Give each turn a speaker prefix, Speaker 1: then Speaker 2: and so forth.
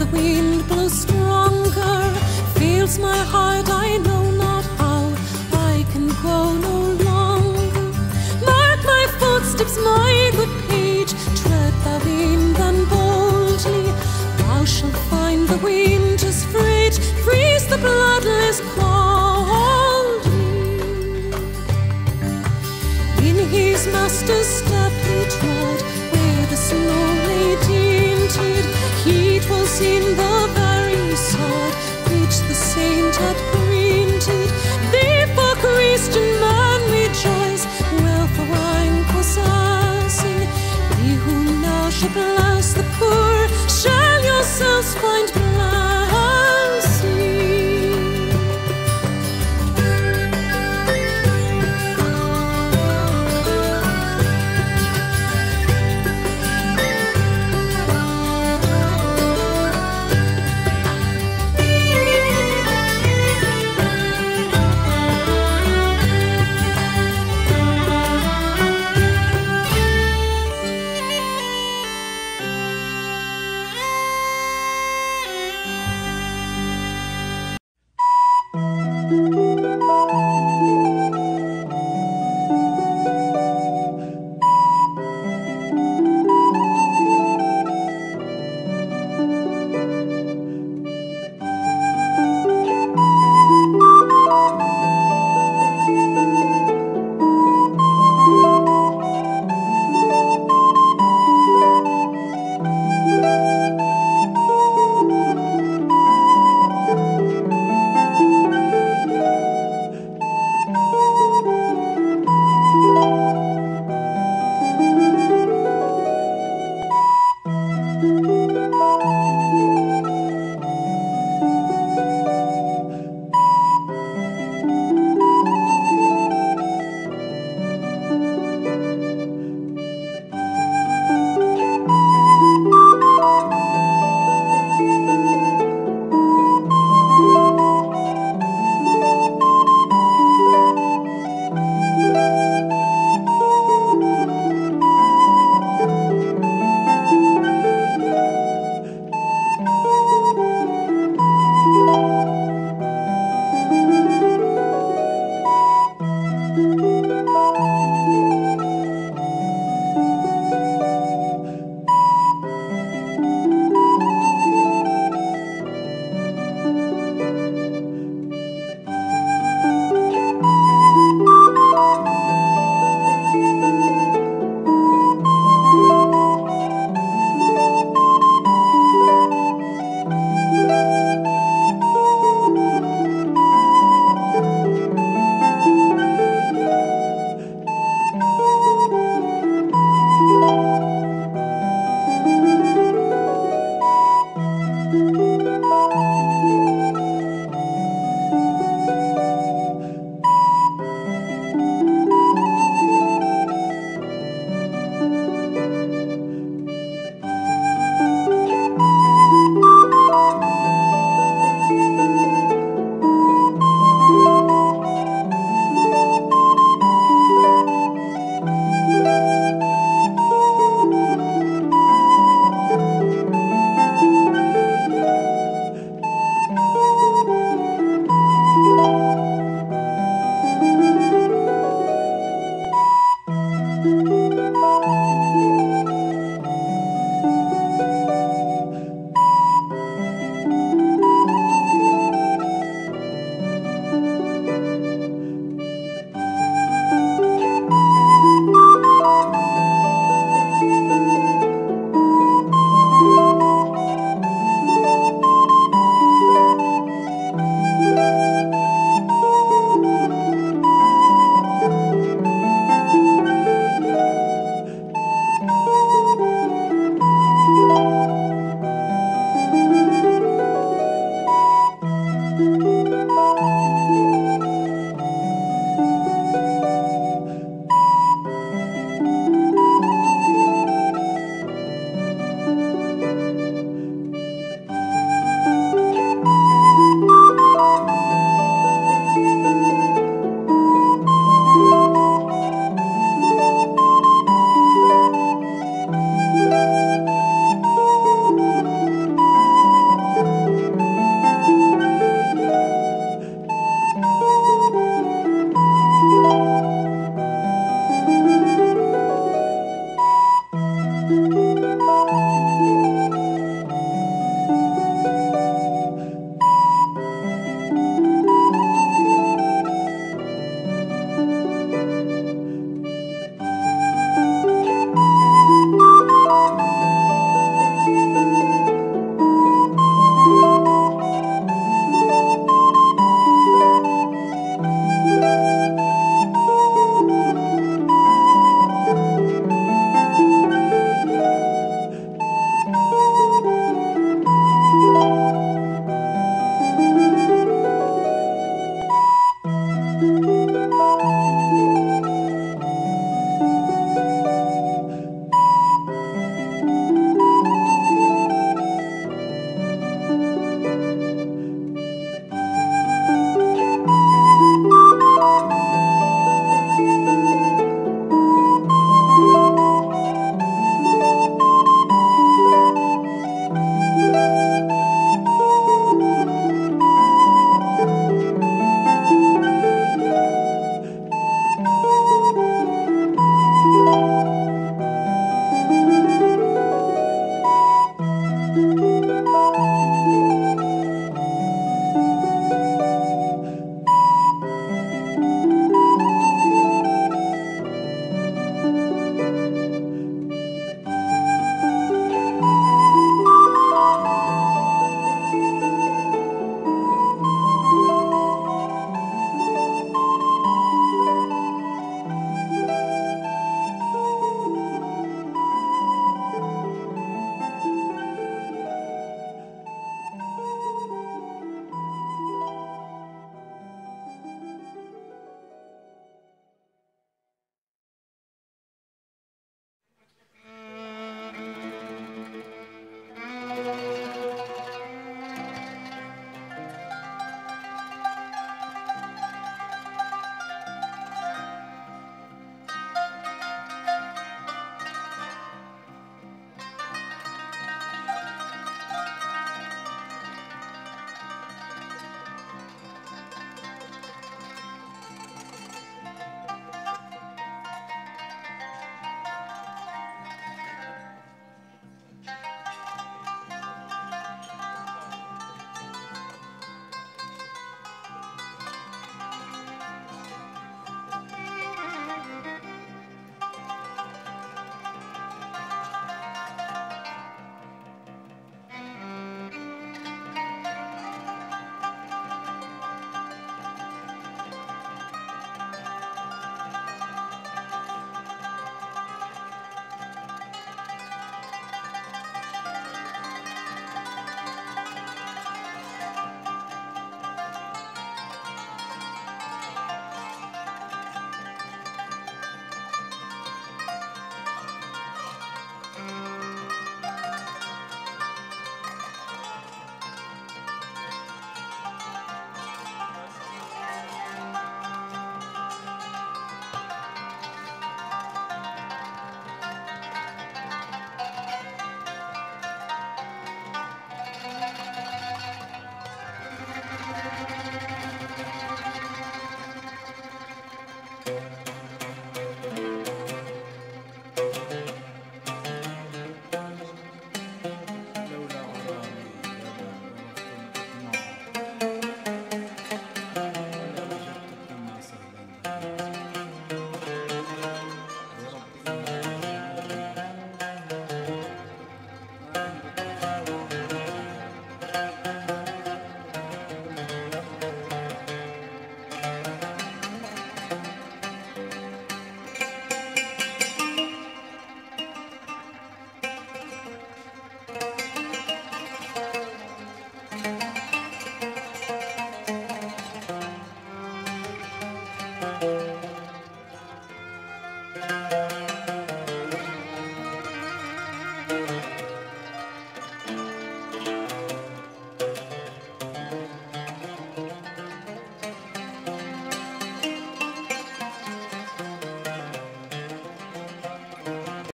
Speaker 1: the wind blows stronger, fills my heart. I know not how I can go no longer. Mark my footsteps, my good page, tread the wind then boldly. Thou shalt find the winter's freight, freeze the bloodless coldly. In his master's worship